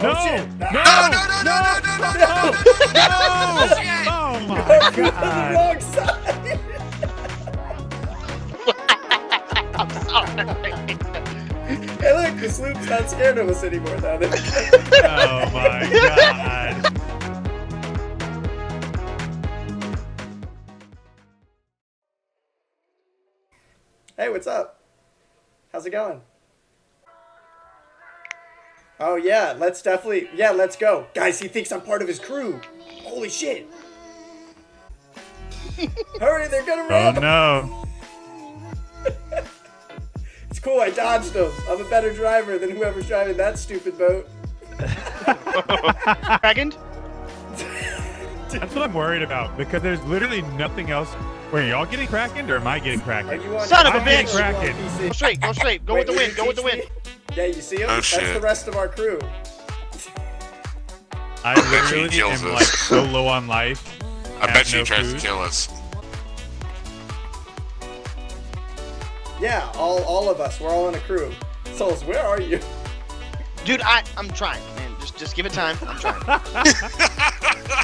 No! Oh, shit. No! No, no, no, no, no, no, no, no, oh, No! Shit. Oh my On the god! wrong side. I'm sorry. Hey, look, this sloop's not scared of us anymore now. Oh my god! hey, what's up? How's it going? Oh yeah, let's definitely yeah, let's go. Guys, he thinks I'm part of his crew. Holy shit. Hurry, they're gonna run. Oh no! It's cool, I dodged them. I'm a better driver than whoever's driving that stupid boat. Dragon? That's what I'm worried about because there's literally nothing else. Wait, are y'all getting krakened or am I getting Are krakened? you Son of a I'm bitch! Kraken. Go straight, go straight. Go with the wind, go with the wind. Yeah, you see him? Oh, That's shit. the rest of our crew. I literally he am us. like so low on life. I bet you no tries food. to kill us. Yeah, all all of us. We're all in a crew. Souls, where are you? Dude, I, I'm trying, man. Just, just give it time. I'm trying.